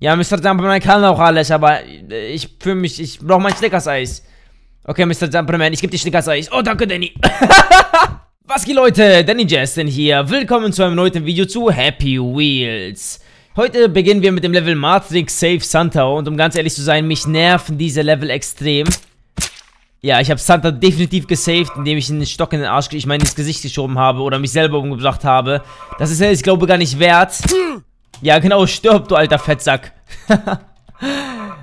Ja, Mr. Jumperman kann auch alles, aber ich fühle mich, ich brauche mein Snickers-Eis. Okay, Mr. Jumperman, ich gebe dir Snickers-Eis. Oh, danke, Danny. Was geht, Leute? Danny Justin hier. Willkommen zu einem neuen Video zu Happy Wheels. Heute beginnen wir mit dem Level Matrix Save Santa und um ganz ehrlich zu sein, mich nerven diese Level extrem. Ja, ich habe Santa definitiv gesaved, indem ich einen Stock in den Arsch, ich meine ins Gesicht geschoben habe oder mich selber umgebracht habe. Das ist ja, ich glaube, gar nicht wert. Ja, genau, stirb, du alter Fettsack.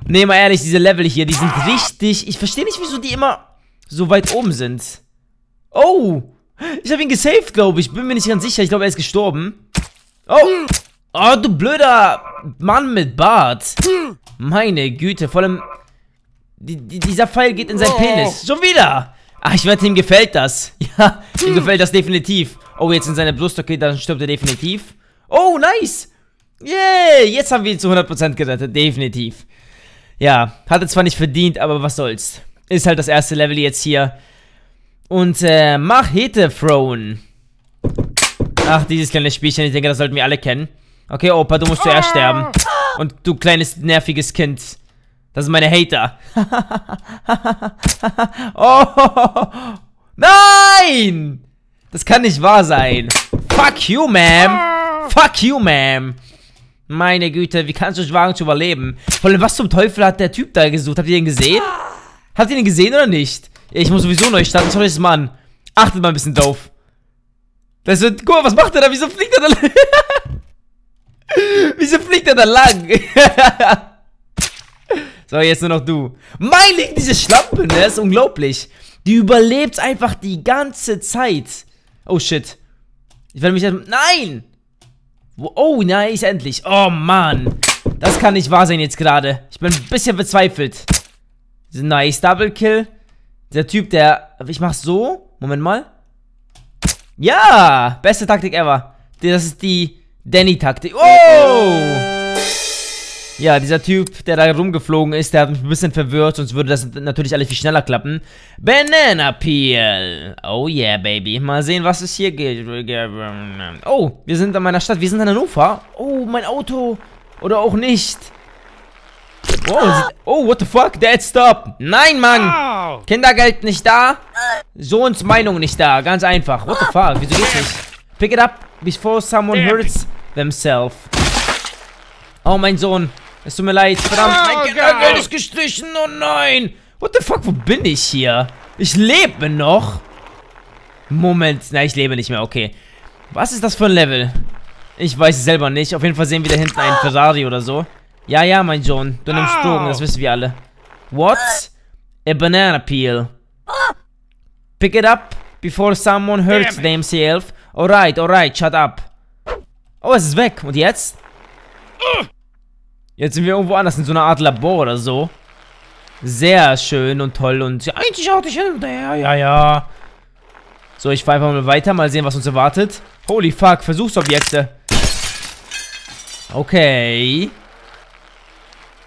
nee, mal ehrlich, diese Level hier, die sind richtig... Ich verstehe nicht, wieso die immer so weit oben sind. Oh, ich habe ihn gesaved, glaube ich. Bin mir nicht ganz sicher. Ich glaube, er ist gestorben. Oh, oh, du blöder Mann mit Bart. Meine Güte, vor allem... Die, die, dieser Pfeil geht in sein Penis. Schon wieder. Ach, ich wette, ihm gefällt das. Ja, ihm gefällt das definitiv. Oh, jetzt in seine Brust, okay, dann stirbt er definitiv. Oh, nice. Yay, jetzt haben wir ihn zu 100% gerettet, definitiv. Ja, hatte zwar nicht verdient, aber was soll's. Ist halt das erste Level jetzt hier. Und, äh, Machete Throne. Ach, dieses kleine Spielchen, ich denke, das sollten wir alle kennen. Okay, Opa, du musst zuerst sterben. Und du kleines, nerviges Kind. Das sind meine Hater. oh, nein! Das kann nicht wahr sein. Fuck you, ma'am. Fuck you, ma'am. Meine Güte, wie kannst du es wagen zu überleben? Vor allem, was zum Teufel hat der Typ da gesucht? Habt ihr den gesehen? Habt ihr den gesehen oder nicht? Ich muss sowieso neu starten. Sorry, das Mann. Achtet mal ein bisschen drauf. Das wird. Guck mal, was macht er da? Wieso fliegt er da lang? Wieso fliegt er da lang? so, jetzt nur noch du. Meine, diese Schlampe, ne? Ist unglaublich. Die überlebt einfach die ganze Zeit. Oh, shit. Ich werde mich jetzt... Nein! Oh, nice, endlich. Oh, Mann. Das kann nicht wahr sein jetzt gerade. Ich bin ein bisschen verzweifelt. Nice, Double Kill. Der Typ, der... Ich mach so. Moment mal. Ja! Beste Taktik ever. Das ist die Danny-Taktik. Oh! Ja, dieser Typ, der da rumgeflogen ist, der hat mich ein bisschen verwirrt, sonst würde das natürlich alles viel schneller klappen. Banana Peel. Oh yeah, baby. Mal sehen, was es hier geht. Oh, wir sind an meiner Stadt. Wir sind in Hannover. Oh, mein Auto. Oder auch nicht. Oh, oh, what the fuck? Dad, stop. Nein, Mann. Kindergeld nicht da. Sohns Meinung nicht da. Ganz einfach. What the fuck? Wieso geht's nicht? Pick it up before someone hurts themselves. Oh, mein Sohn. Es tut mir leid, verdammt, oh, mein Kindergeld ist gestrichen, oh nein. What the fuck, wo bin ich hier? Ich lebe noch. Moment, nein, ich lebe nicht mehr, okay. Was ist das für ein Level? Ich weiß es selber nicht. Auf jeden Fall sehen wir da hinten einen Ferrari oder so. Ja, ja, mein Sohn. Du nimmst Drogen, das wissen wir alle. What? A banana peel. Pick it up before someone hurts themselves. Alright, alright, shut up. Oh, es ist weg. Und jetzt? Jetzt sind wir irgendwo anders, in so einer Art Labor oder so. Sehr schön und toll und einzigartig und her, ja, ja. So, ich fahre einfach mal weiter, mal sehen, was uns erwartet. Holy fuck, Versuchsobjekte. Okay.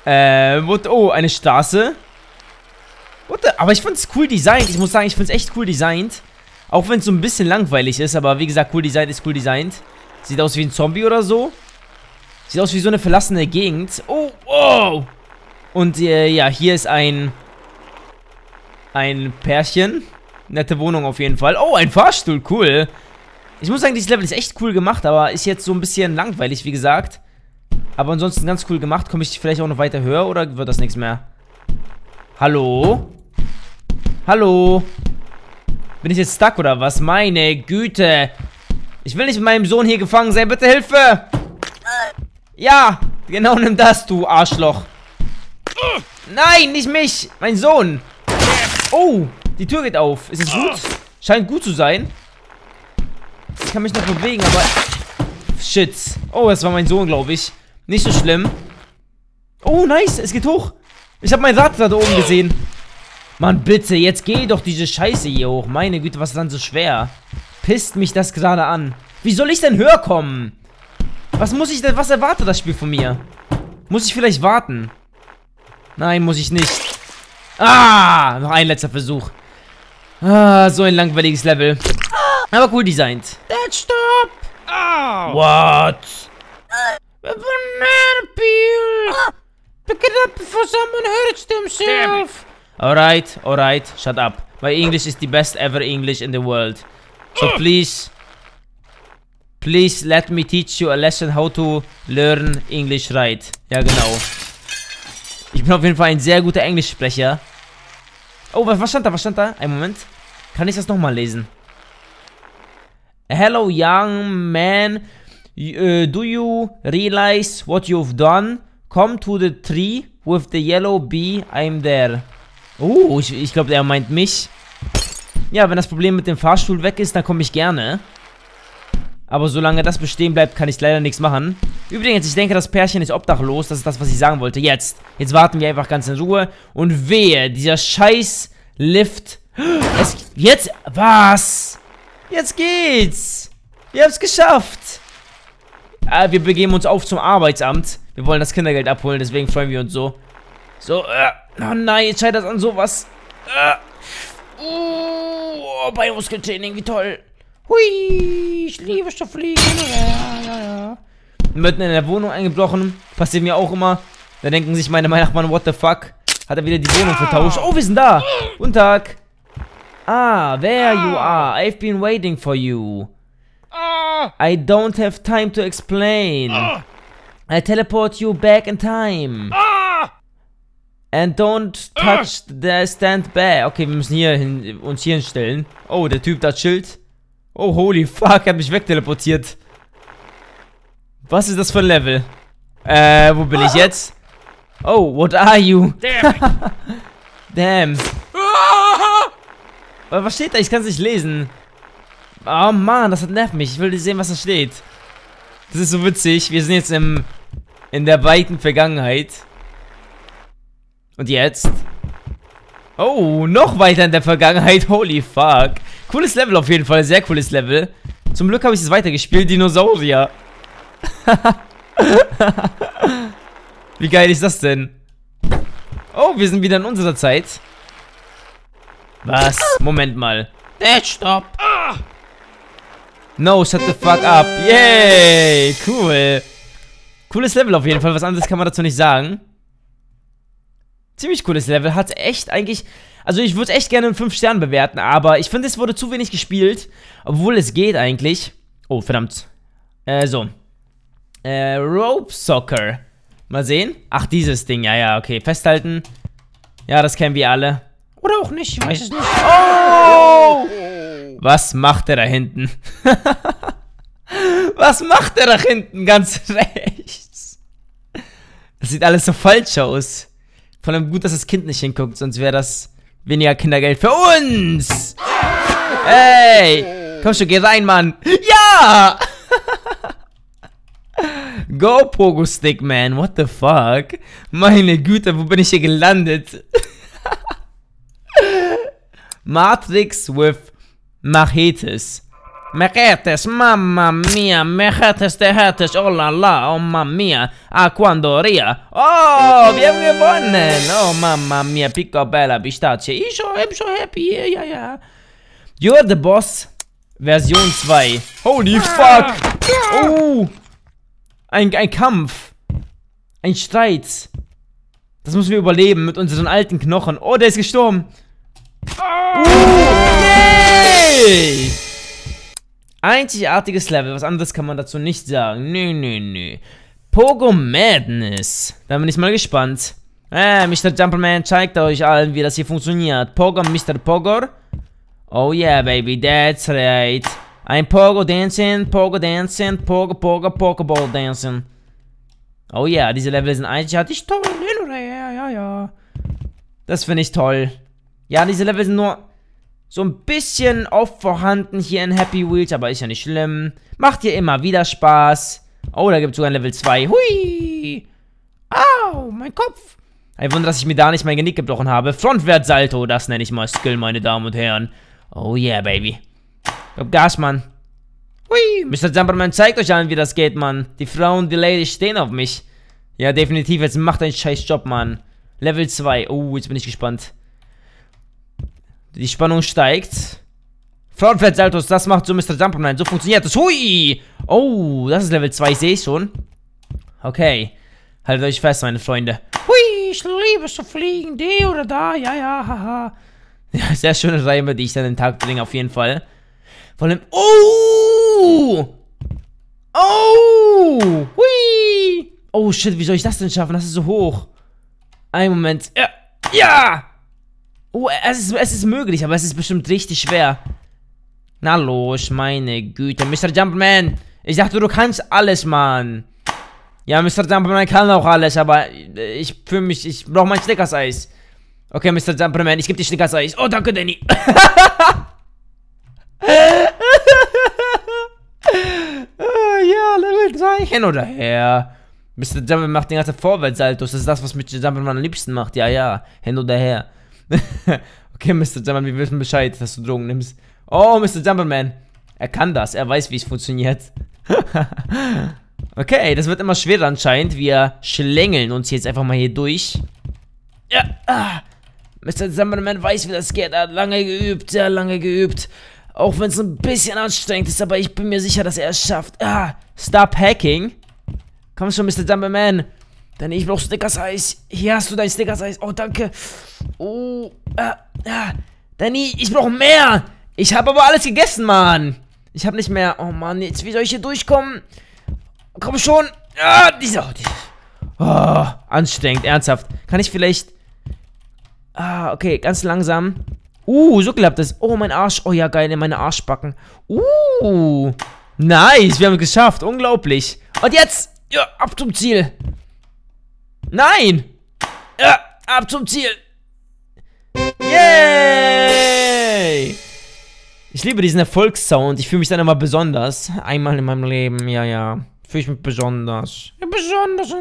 Äh, what, oh, eine Straße. What the, aber ich find's cool designt. Ich muss sagen, ich find's echt cool designt. Auch wenn es so ein bisschen langweilig ist, aber wie gesagt, cool designt ist cool designt. Sieht aus wie ein Zombie oder so. Sieht aus wie so eine verlassene Gegend. Oh, wow. Und äh, ja, hier ist ein... Ein Pärchen. Nette Wohnung auf jeden Fall. Oh, ein Fahrstuhl, cool. Ich muss sagen, dieses Level ist echt cool gemacht, aber ist jetzt so ein bisschen langweilig, wie gesagt. Aber ansonsten ganz cool gemacht. Komme ich vielleicht auch noch weiter höher oder wird das nichts mehr? Hallo? Hallo? Bin ich jetzt stuck oder was? Meine Güte. Ich will nicht mit meinem Sohn hier gefangen sein. Bitte Hilfe! Ja, genau nimm das, du Arschloch. Nein, nicht mich. Mein Sohn. Oh, die Tür geht auf. Ist es gut? Scheint gut zu sein. Ich kann mich noch bewegen, aber... Shit. Oh, das war mein Sohn, glaube ich. Nicht so schlimm. Oh, nice. Es geht hoch. Ich habe mein Rad da oben gesehen. Mann, bitte. Jetzt geh doch diese Scheiße hier hoch. Meine Güte, was ist dann so schwer? Pisst mich das gerade an. Wie soll ich denn höher kommen? Was muss ich denn, was erwartet das Spiel von mir? Muss ich vielleicht warten? Nein, muss ich nicht. Ah, noch ein letzter Versuch. Ah, so ein langweiliges Level. Aber cool designt. Dad, stop! Oh. What? A banana peel! Pick it up before someone hurts themselves. Alright, alright, shut up. My English is the best ever English in the world. So please, please let me teach you a lesson how to learn English right. Ja, genau. Ich bin auf jeden Fall ein sehr guter Englischsprecher. Oh, was, stand da? Was stand da? Ein Moment. Kann ich das nochmal lesen? Hello, young man. Uh, do you realize what you've done? Come to the tree with the yellow bee. I'm there. Oh, ich, ich glaube, er meint mich. Ja, wenn das Problem mit dem Fahrstuhl weg ist, dann komme ich gerne. Aber solange das bestehen bleibt, kann ich leider nichts machen. Übrigens, ich denke, das Pärchen ist obdachlos. Das ist das, was ich sagen wollte. Jetzt. Jetzt warten wir einfach ganz in Ruhe. Und wehe, dieser scheiß Lift. Es, jetzt. Was? Jetzt geht's. Wir haben es geschafft. Äh, wir begeben uns auf zum Arbeitsamt. Wir wollen das Kindergeld abholen, deswegen freuen wir uns so. So, äh. Oh nein, jetzt scheitert das an sowas. Äh. Oh, Beinmuskeltraining, wie toll. Hui, ich liebe zu fliegen. Ja, ja, ja. Mitten in der Wohnung eingebrochen. Passiert mir auch immer. Da denken sich meine Nachbarn, what the fuck? Hat er wieder die Wohnung vertauscht. Oh, wir sind da. Guten Tag. Ah, there you are. I've been waiting for you. I don't have time to explain. I teleport you back in time. And don't touch the stand back. Okay, wir müssen hier hin, uns hier hinstellen. Oh, der Typ da chillt. Oh, holy fuck, er hat mich wegteleportiert. Was ist das für ein Level? Äh, wo bin ich jetzt? Oh, what are you? Damn. Damn. Was steht da? Ich kann es nicht lesen. Oh Mann, das hat nervt mich. Ich will sehen, was da steht. Das ist so witzig. Wir sind jetzt im, in der weiten Vergangenheit. Und jetzt? Oh, noch weiter in der Vergangenheit. Holy fuck. Cooles Level auf jeden Fall. Sehr cooles Level. Zum Glück habe ich es weitergespielt. Dinosaurier. Wie geil ist das denn? Oh, wir sind wieder in unserer Zeit. Was? Moment mal. Dad, stopp. No, shut the fuck up. Yay, cool. Cooles Level auf jeden Fall. Was anderes kann man dazu nicht sagen. Ziemlich cooles Level. Hat echt eigentlich... Also ich würde echt gerne in 5 Sternen bewerten, aber ich finde, es wurde zu wenig gespielt. Obwohl es geht eigentlich. Oh, verdammt. Äh, so. Äh, Rope Soccer. Mal sehen. Ach, dieses Ding. Ja, ja, okay. Festhalten. Ja, das kennen wir alle. Oder auch nicht, ich weiß es nicht. Oh! Was macht er da hinten? Was macht er da hinten ganz rechts? Das sieht alles so falsch aus. Vor allem gut, dass das Kind nicht hinguckt, sonst wäre das weniger Kindergeld für uns. Hey, komm schon, geh rein, Mann. Ja! Go, Pogo Stick, man. What the fuck? Meine Güte, wo bin ich hier gelandet? Matrix with Machetes. Machetes, mamma mia, Machetes de Hattes, oh la la, oh mamma mia, ah quando ria. Oh, wir haben gewonnen. Oh mamma mia, picco bella pistacie. Ich so, I'm so happy, ja, ja, ja. You're the Boss, Version 2. Holy fuck. Oh, ein, ein Kampf. Ein Streit. Das müssen wir überleben mit unseren alten Knochen. Oh, der ist gestorben. Uh, yay! Einzigartiges Level, was anderes kann man dazu nicht sagen. Nö, nö, nö. Pogo Madness. Da bin ich mal gespannt. Äh, Mr. Jumperman zeigt euch allen, wie das hier funktioniert. Pogo Mr. Pogor. Oh yeah, baby, that's right. Ein Pogo Dancing, Pogo Dancing, Pogo, Pogo, Pokeball Dancing. Oh yeah, diese Level sind einzigartig toll. Ja, ja, ja. Das finde ich toll. Ja, diese Level sind nur so ein bisschen oft vorhanden hier in Happy Wheels, aber ist ja nicht schlimm. Macht hier immer wieder Spaß. Oh, da gibt es sogar ein Level 2. Hui! Au, mein Kopf. Ein Wunder, dass ich mir da nicht mein Genick gebrochen habe. Frontwärtssalto, das nenne ich mal Skill, meine Damen und Herren. Oh yeah, baby. Gib Gas, Mann. Hui, Mr. Jumperman zeigt euch allen, wie das geht, Mann. Die Frauen, die Ladies stehen auf mich. Ja, definitiv, jetzt macht einen scheiß Job, Mann. Level 2. Oh, jetzt bin ich gespannt. Die Spannung steigt. Frontwärtssaltos, das macht so Mr. Jumperman. So funktioniert das. Hui! Oh, das ist Level 2, ich sehe es schon. Okay. Haltet euch fest, meine Freunde. Hui, ich liebe es zu fliegen. Die oder da, ja, ja, haha. Ja, sehr schöne Reime, die ich dann den Tag bringe, auf jeden Fall. Vor allem. Oh! Oh! Hui! Oh shit, wie soll ich das denn schaffen? Das ist so hoch. Ein Moment. Ja! Ja! Oh, es ist, es ist möglich, aber es ist bestimmt richtig schwer. Na los, meine Güte. Mr. Jumpman, ich dachte, du kannst alles, Mann. Ja, Mr. Jumpman kann auch alles, aber ich fühle mich, ich brauche mein Snickers-Eis. Okay, Mr. Jumpman, ich gebe dir Snickers-Eis. Oh, danke, Danny. Ja, Level 3. Hin oder her. Mr. Jumpman macht den ganzen Vorwärtssaltos. Das ist das, was Mr. Jumpman am liebsten macht. Ja, ja. Hin oder her. okay, Mr. Jumpman, wir wissen Bescheid, dass du Drogen nimmst. Oh, Mr. Jumpman. Er kann das. Er weiß, wie es funktioniert. okay, das wird immer schwerer anscheinend. Wir schlängeln uns jetzt einfach mal hier durch. Ja, ah. Mr. Jumpman weiß, wie das geht. Er hat lange geübt, sehr lange geübt. Auch wenn es ein bisschen anstrengend ist, aber ich bin mir sicher, dass er es schafft. Ah, stop hacking. Komm schon, Mr. Dumbleman. Denn ich brauche Snickers-Eis. Hier hast du dein Snickers-Eis. Oh, danke. Oh, ah, ah. Danny, ich brauche mehr. Ich habe aber alles gegessen, Mann. Ich habe nicht mehr. Oh, Mann, jetzt, wie soll ich hier durchkommen? Komm schon. Ah, diese, oh, diese. Oh, anstrengend, ernsthaft. Kann ich vielleicht... Ah, okay, ganz langsam. Uh, so klappt das. Oh, mein Arsch. Oh ja, geil, meine Arschbacken. Uh, nice. Wir haben es geschafft. Unglaublich. Und jetzt, ja, ab zum Ziel. Nein. Ja, ab zum Ziel. Yay. Ich liebe diesen Erfolgssound. Ich fühle mich dann immer besonders. Einmal in meinem Leben, ja, ja. Fühle ich mich besonders. Besonders.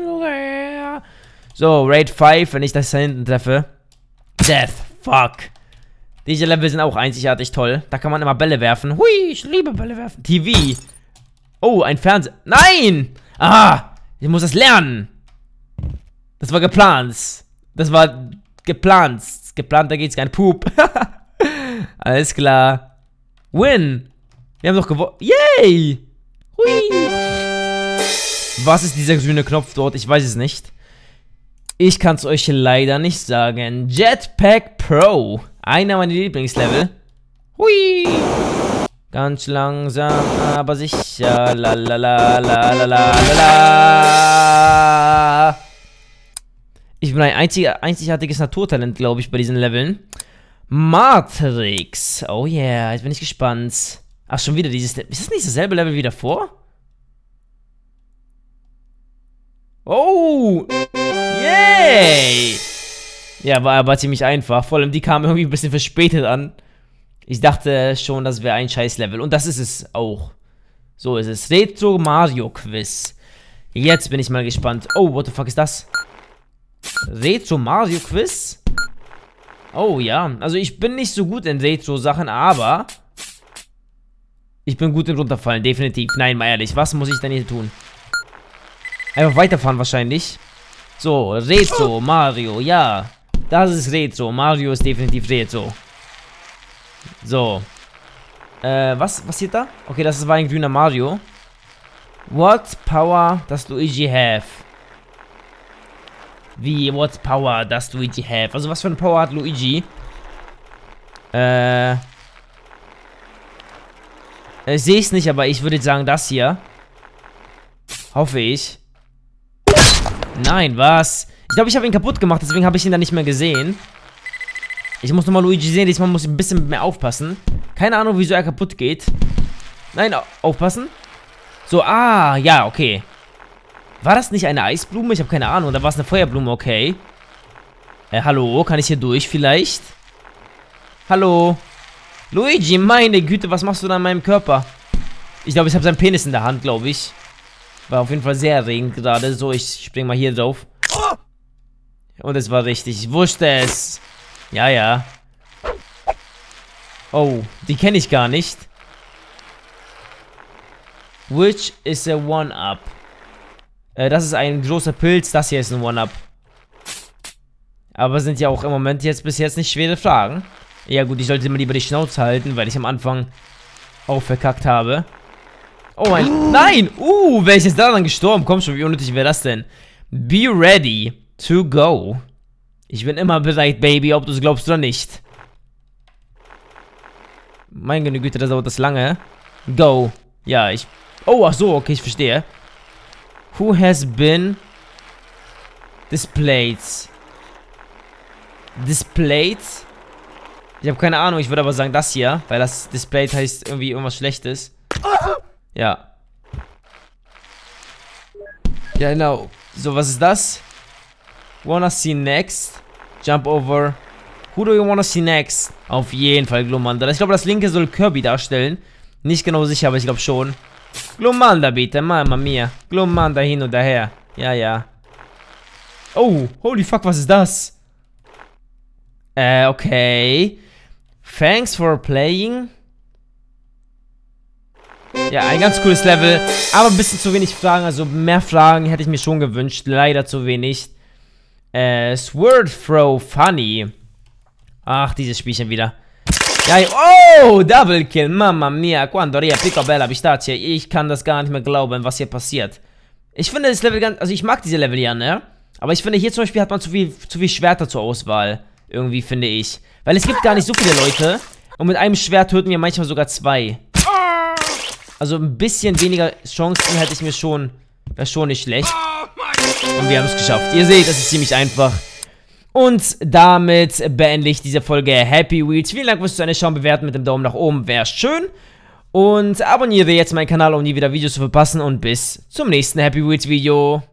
So, Raid 5, wenn ich das da hinten treffe. Death. Fuck. Diese Level sind auch einzigartig toll. Da kann man immer Bälle werfen. Hui, ich liebe Bälle werfen. TV. Oh, ein Fernseher. Nein! Ah, ich muss das lernen. Das war geplant. Das war geplant. Geplant, da geht's kein Pup. Alles klar. Win. Wir haben doch gewonnen. Yay! Hui. Was ist dieser grüne Knopf dort? Ich weiß es nicht. Ich kann es euch leider nicht sagen. Jetpack Pro. Einer meiner Lieblingslevel. Hui! Ganz langsam, aber sicher. La la la la la la la Ich bin ein einziger, einzigartiges Naturtalent, glaube ich, bei diesen Leveln. Matrix. Oh yeah, jetzt bin ich gespannt. Ach, schon wieder dieses... Ist das nicht dasselbe Level wie davor? Oh! Yay! Ja, war aber ziemlich einfach. Vor allem, die kamen irgendwie ein bisschen verspätet an. Ich dachte schon, das wäre ein Scheiß-Level. Und das ist es auch. So ist es. Retro Mario Quiz. Jetzt bin ich mal gespannt. Oh, what the fuck ist das? Retro Mario Quiz? Oh ja. Also ich bin nicht so gut in Retro-Sachen, aber... Ich bin gut im Runterfallen, definitiv. Nein, mal ehrlich. Was muss ich denn hier tun? Einfach weiterfahren wahrscheinlich. So, Retro, Mario, ja. Das ist Retro. Mario ist definitiv Retro. So. Äh, was passiert da? Okay, das war ein grüner Mario. What power does Luigi have? Wie, what power does Luigi have? Also, was für eine Power hat Luigi? Äh. Ich sehe es nicht, aber ich würde sagen, das hier. Hoffe ich. Nein, was? Ich glaube, ich habe ihn kaputt gemacht, deswegen habe ich ihn dann nicht mehr gesehen. Ich muss nochmal Luigi sehen, diesmal muss ich ein bisschen mehr aufpassen. Keine Ahnung, wieso er kaputt geht. Nein, aufpassen. So, ah, ja, okay. War das nicht eine Eisblume? Ich habe keine Ahnung. Da war es eine Feuerblume, okay. Äh, hallo, kann ich hier durch vielleicht? Hallo? Luigi, meine Güte, was machst du da in meinem Körper? Ich glaube, ich habe seinen Penis in der Hand, glaube ich. War auf jeden Fall sehr erregend gerade. So, ich spring mal hier drauf. Und es war richtig. Ich wusste es. Ja, ja. Oh, die kenne ich gar nicht. Which is a One-Up? Äh, das ist ein großer Pilz. Das hier ist ein One-Up. Aber sind ja auch im Moment jetzt bis jetzt nicht schwere Fragen. Ja gut, ich sollte immer lieber die Schnauze halten, weil ich am Anfang auch verkackt habe. Oh mein... Nein! Uh, wer ist jetzt daran gestorben? Komm schon, wie unnötig wäre das denn? Be ready. To go. Ich bin immer bereit, Baby, ob du es glaubst oder nicht. Meine Güte, das dauert das lange. Go. Ja, ich... Oh, ach so, okay, ich verstehe. Who has been displayed? Displayed? Ich habe keine Ahnung, ich würde aber sagen das hier, weil das displayed heißt irgendwie irgendwas Schlechtes. Ja. Ja, genau. So, was ist das? Wanna see next? Jump over. Who do you wanna see next? Auf jeden Fall Glumanda. Ich glaube, das linke soll Kirby darstellen. Nicht genau sicher, aber ich glaube schon. Glumanda bitte, Mama mia. Glumanda hin und her. Ja, ja. Oh, holy fuck, was ist das? Äh, okay. Thanks for playing. Ja, ein ganz cooles Level, aber ein bisschen zu wenig Fragen, also mehr Fragen hätte ich mir schon gewünscht, leider zu wenig. Äh, Sword Throw Funny. Ach, dieses Spielchen wieder. Ja, oh, Double Kill, Mamma mia, quando ria bella pistazie. Ich kann das gar nicht mehr glauben, was hier passiert. Ich finde das Level ganz, also ich mag diese Level ja, ne? Aber ich finde, hier zum Beispiel hat man zu viel, zu viel Schwerter zur Auswahl. Irgendwie, finde ich. Weil es gibt gar nicht so viele Leute. Und mit einem Schwert töten wir manchmal sogar zwei. Also ein bisschen weniger Chancen hätte ich mir schon... Wäre schon nicht schlecht. Und wir haben es geschafft. Ihr seht, das ist ziemlich einfach. Und damit beende ich diese Folge Happy Wheels. Vielen Dank fürs Zuschauen, bewerten mit dem Daumen nach oben, wäre schön. Und abonniere jetzt meinen Kanal, um nie wieder Videos zu verpassen. Und bis zum nächsten Happy Wheels Video.